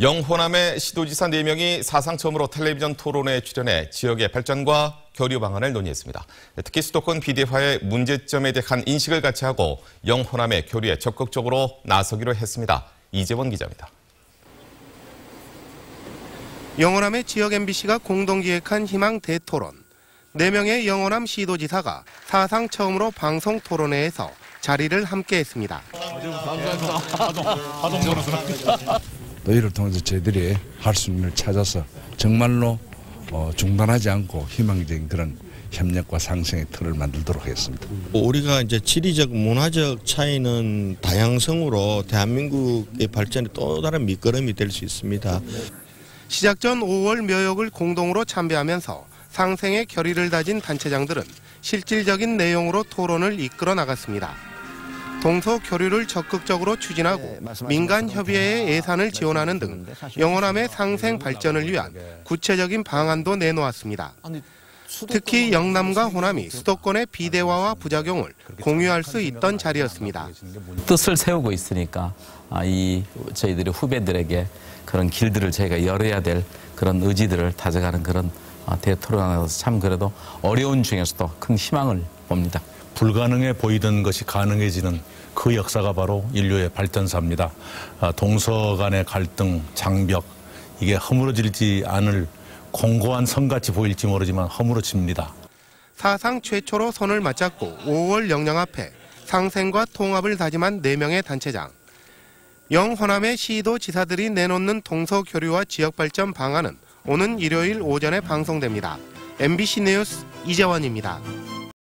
영호남의 시도지사 4명이 사상 처음으로 텔레비전 토론에 출연해 지역의 발전과 교류 방안을 논의했습니다. 특히 수도권 비대화의 문제점에 대한 인식을 같이 하고 영호남의 교류에 적극적으로 나서기로 했습니다. 이재원 기자입니다. 영호남의 지역 MBC가 공동 기획한 희망 대토론. 4명의 영호남 시도지사가 사상 처음으로 방송 토론회에서 자리를 함께 했습니다. 또 이를 통해서 저희들이 할 수 있는 걸 찾아서 정말로 어, 중단하지 않고 희망적인 그런 협력과 상생의 틀을 만들도록 하겠습니다. 우리가 이제 지리적 문화적 차이는 다양성으로 대한민국의 발전에 또 다른 밑거름이 될 수 있습니다. 시작 전 5월 묘역을 공동으로 참배하면서 상생의 결의를 다진 단체장들은 실질적인 내용으로 토론을 이끌어 나갔습니다. 동서 교류를 적극적으로 추진하고 민간 협의회의 예산을 지원하는 등 영원함의 상생 발전을 위한 구체적인 방안도 내놓았습니다. 특히 영남과 호남이 수도권의 비대화와 부작용을 공유할 수 있던 자리였습니다. 뜻을 세우고 있으니까 아, 이 저희들이 후배들에게 그런 길들을 저희가 열어야 될 그런 의지들을 다져가는 그런 아, 대토론에서 참 그래도 어려운 중에서도 큰 희망을 봅니다. 불가능해 보이던 것이 가능해지는 그 역사가 바로 인류의 발전사입니다. 아, 동서 간의 갈등, 장벽 이게 허물어지지 않을 공고한 선같이 보일지 모르지만 허물어집니다. 사상 최초로 손을 맞잡고 5월 영령 앞에 상생과 통합을 다짐한 4명의 단체장. 영 호남의 시도 지사들이 내놓는 동서 교류와 지역 발전 방안은 오는 일요일 오전에 방송됩니다. MBC 뉴스 이재원입니다.